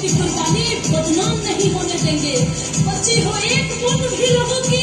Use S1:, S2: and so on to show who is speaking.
S1: की कुर्बानी बदनाम नहीं होने देंगे। बच्ची हो एक बूंद भी लोगों की